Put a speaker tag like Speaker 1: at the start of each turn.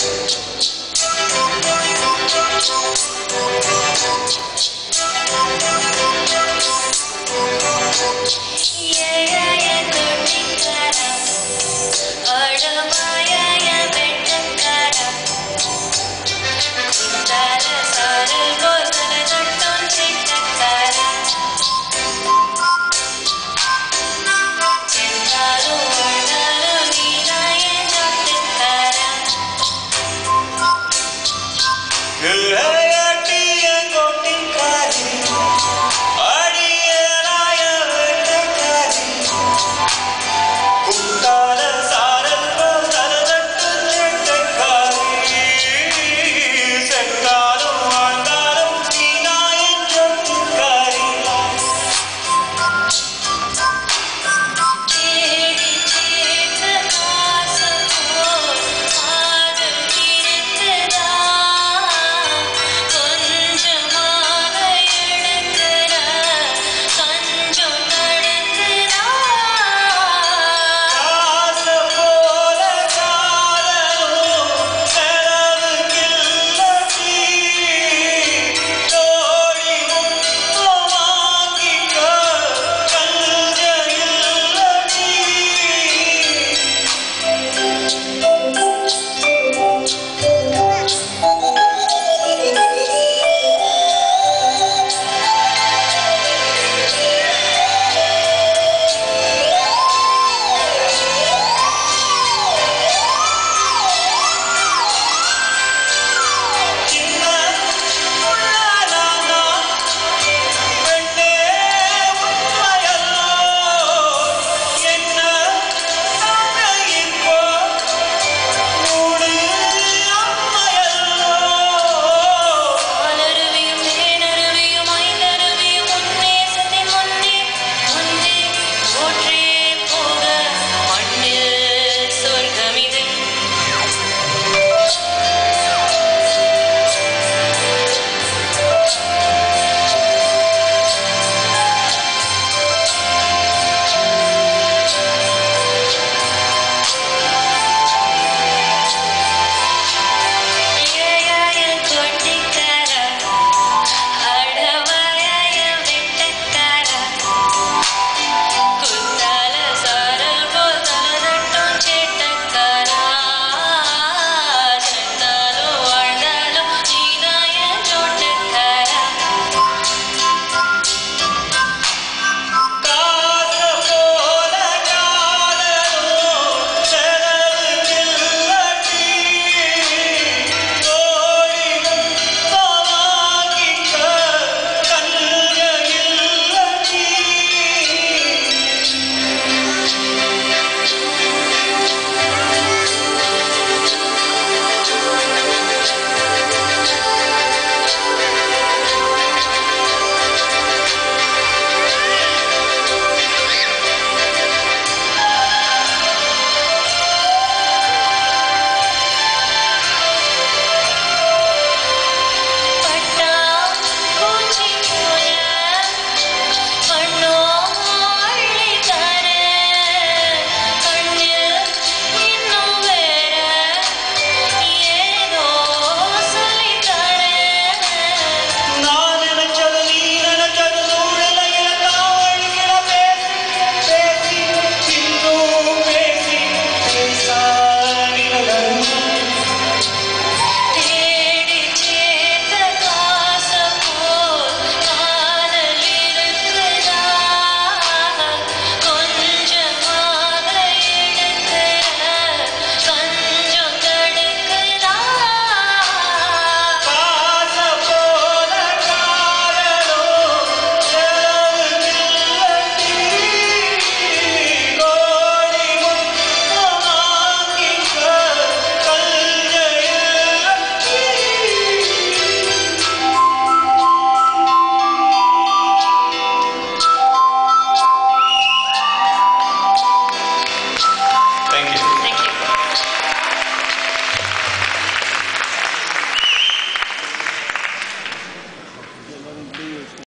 Speaker 1: Yeah.